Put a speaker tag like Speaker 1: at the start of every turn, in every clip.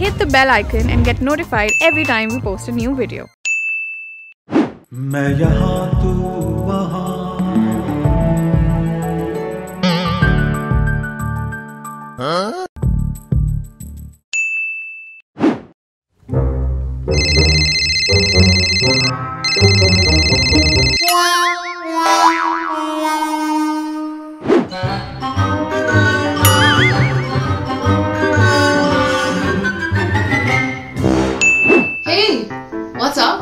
Speaker 1: hit the bell icon and get notified every time we post a new video.
Speaker 2: मैं यहाँ तू वहाँ
Speaker 3: Hey, Up?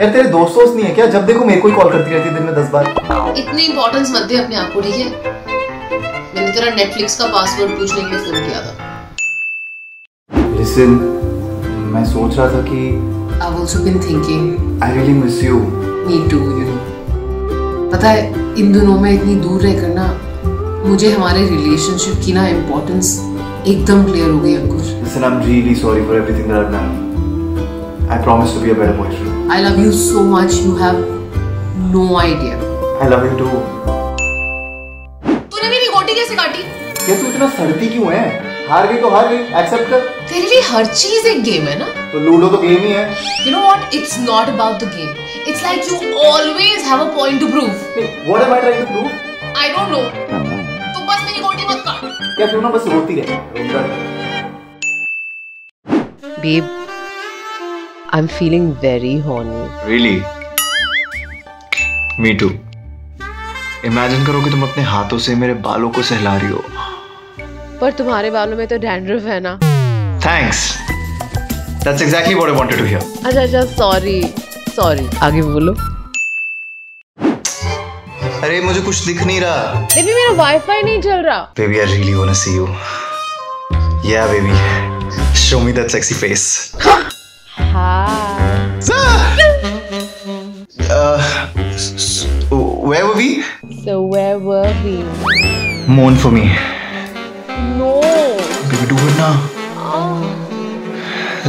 Speaker 4: यार तेरे दोस्त दोस्त नहीं है क्या? जब देखो मेरे को ही कॉल करती रहती है दिन में दस बार।
Speaker 3: इतनी इंपॉर्टेंस मत दे अपने आप को ठीक है? मैंने तेरा नेटफ्लिक्स का पासवर्ड पूछने के लिए फ़ोन किया था।
Speaker 4: लिसन मैं सोच रहा था कि
Speaker 3: I've also been thinking.
Speaker 4: I really miss you
Speaker 3: me too you know. पता है इन दिनों में इतनी दूर रहकर ना मुझे हमारे रिलेशनशिप की ना इम्पोर्टेंस एकदम क्लियर हो गई
Speaker 4: Ankur listen I am really sorry for everything that I I promise to be a better boyfriend
Speaker 3: I love you so much you have no idea
Speaker 4: I love you too
Speaker 3: तूने मेरी गोटी कैसे काटी?
Speaker 4: क्या तू इतना सड़ती क्यों है? हार गई तो हार गई एक्सेप्ट कर।
Speaker 3: तेरे लिए हर चीज़ एक गेम है ना?
Speaker 4: तो लूडो तो गेम ही है।
Speaker 3: You know what? It's not about the game. It's like you always have a point to prove.
Speaker 4: What am I trying to prove
Speaker 3: I don't know. तू बस मेरी गोटी मत काट।
Speaker 4: क्या तू ना बस रोती रहे? रोता रहे।
Speaker 3: Babe, I'm feeling very horny.
Speaker 5: Really me too imagine करो कि तुम अपने हाथों से मेरे बालों को सहला रही हो।
Speaker 3: पर तुम्हारे बालों में तो डैंड्रफ है ना।
Speaker 5: Thanks that's exactly what I wanted to hear
Speaker 3: अच्छा अच्छा सॉरी सॉरी आगे बोलो।
Speaker 5: अरे मुझे कुछ दिख नहीं रहा।
Speaker 3: बेबी मेरा वाईफाई नहीं चल रहा।
Speaker 5: Baby I really want to see you या baby show me that sexy
Speaker 3: face
Speaker 5: where were we
Speaker 3: So where were we?
Speaker 5: moan for me
Speaker 3: No.
Speaker 5: baby do it now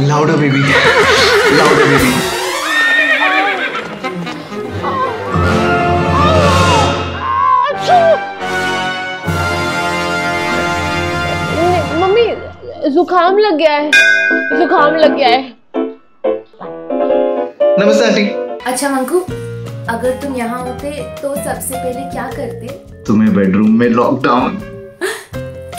Speaker 5: louder baby louder baby
Speaker 3: mummy जुकाम लग गया है जुकाम लग गया है
Speaker 5: नमस्ते आंटी
Speaker 6: अच्छा मंकू अगर तुम यहाँ होते तो सबसे पहले क्या करते?
Speaker 5: तुम्हें बेडरूम में लॉकडाउन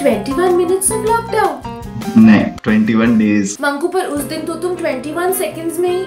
Speaker 6: 21 मिनट्स ऑफ़ लॉकडाउन
Speaker 5: नहीं 21 डेज़
Speaker 6: मंकू पर उस दिन तो तुम 21 सेकंड्स में ही